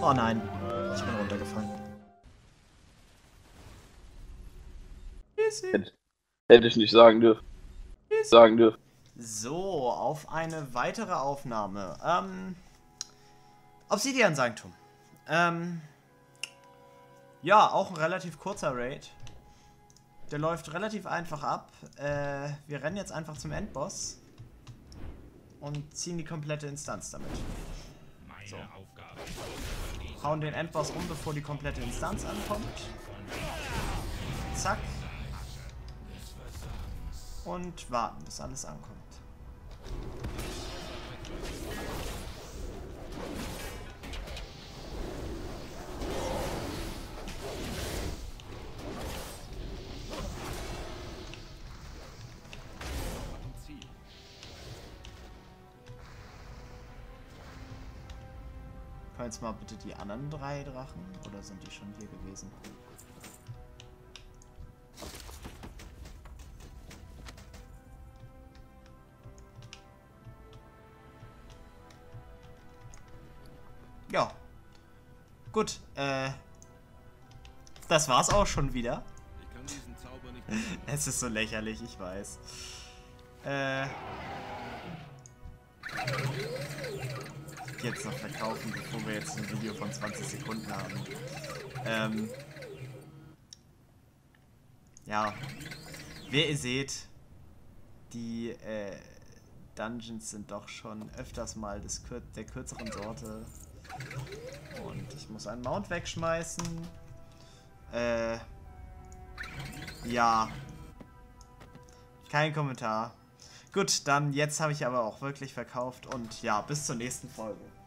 Oh nein, ich bin runtergefallen. Hätte, hätte ich nicht sagen dürfen. Sagen dürfen. So, auf eine weitere Aufnahme. Ähm, Obsidian Sanctum. Ähm, ja, auch ein relativ kurzer Raid. Der läuft relativ einfach ab. Äh, wir rennen jetzt einfach zum Endboss und ziehen die komplette Instanz damit. So. Hauen den Endboss um, bevor die komplette Instanz ankommt. Zack. Und warten, bis alles ankommt. Können jetzt mal bitte die anderen drei Drachen? Oder sind die schon hier gewesen? Ja. Gut, äh. Das war's auch schon wieder. es ist so lächerlich, ich weiß. Äh. Jetzt noch verkaufen, bevor wir jetzt ein Video von 20 Sekunden haben. Ähm. Ja. Wie ihr seht, die äh, Dungeons sind doch schon öfters mal des Kür der kürzeren Sorte. Und ich muss einen Mount wegschmeißen. Äh. Ja. Kein Kommentar. Gut, dann jetzt habe ich aber auch wirklich verkauft und ja, bis zur nächsten Folge.